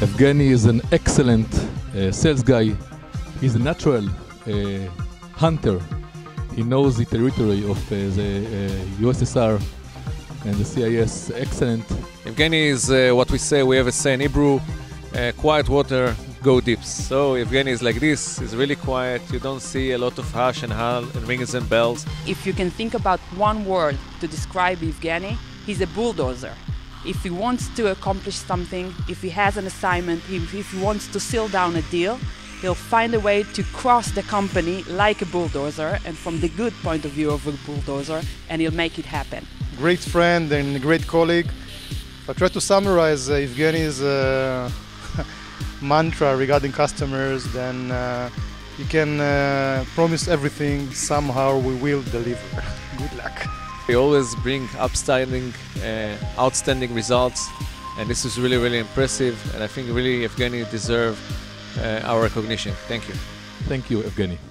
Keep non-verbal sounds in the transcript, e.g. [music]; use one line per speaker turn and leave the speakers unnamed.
Evgeny is an excellent uh, sales guy. He's a natural uh, hunter. He knows the territory of uh, the uh, USSR and the CIS. Excellent.
Evgeny is uh, what we say, we have a say in Hebrew, uh, quiet water, go deep. So Evgeny is like this, he's really quiet, you don't see a lot of hush and hull and rings and bells.
If you can think about one word to describe Evgeny, he's a bulldozer. If he wants to accomplish something, if he has an assignment, if, if he wants to seal down a deal, he'll find a way to cross the company like a bulldozer and from the good point of view of a bulldozer, and he'll make it happen.
Great friend and great colleague. If I try to summarize uh, Evgeny's uh, [laughs] mantra regarding customers, then uh, you can uh, promise everything. Somehow we will deliver. [laughs] Good luck.
We always bring upstanding, uh, outstanding results, and this is really, really impressive. And I think really Evgeny deserve uh, our recognition. Thank you.
Thank you, Evgeny.